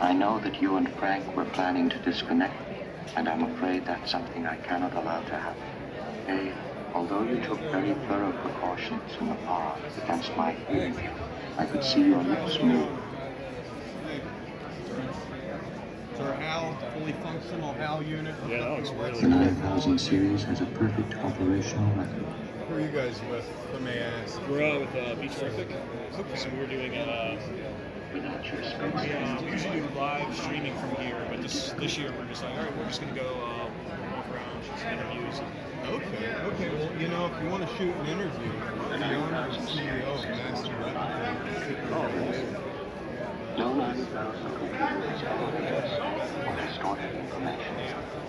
I know that you and Frank were planning to disconnect, me and I'm afraid that's something I cannot allow to happen. Dave, although you took very thorough precautions in the past against my hearing you, I could see your lips move. So our HAL, fully functional HAL unit. Yeah, that looks really The 9000 series has a perfect operational record. Who are you guys with, if I may ask? We're out with uh, Beach Terrific. So we were doing uh, Without your space, yeah, we usually do live streaming from here, but this this year we're just like, all right, we're just gonna go uh, walk around, shoot some interviews. Okay, okay. Well, you know, if you want to shoot an interview, the owner and CEO of Master Replicas. no 9000 computer is evidence or distorted information.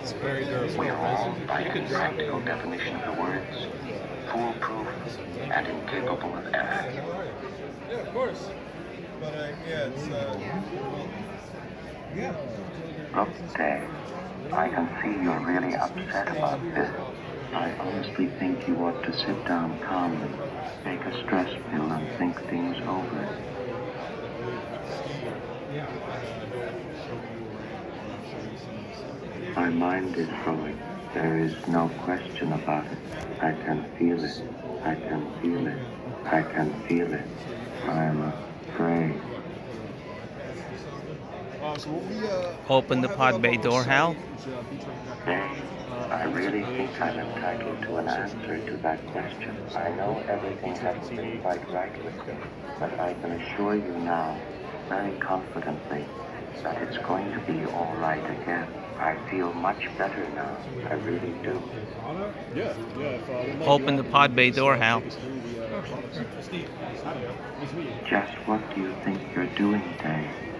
It's very durable. We are all by any practical definition of the words, foolproof and incapable of error. Yeah, of course. But uh, yeah, it's uh. Look, Dave, I can see you're really upset about this. I honestly think you ought to sit down calmly, take a stress pill, and think things over. My mind is going. There is no question about it. I can feel it. I can feel it. I can feel it. I'm afraid. Uh, so what we, uh, Open the pod bay door, Hal. site is, uh, beachfront.com. Dave, I really think I'm entitled to an answer to that question. I know everything hasn't been quite right with me, but I can assure you now, very confidently, that it's going to be all right again. I feel much better now. I really do. Yeah, yeah. If, we might Open the pod bay door, Hal. take us through the, products. Steve. Nice to meet you. Just what do you think you're doing, Dave?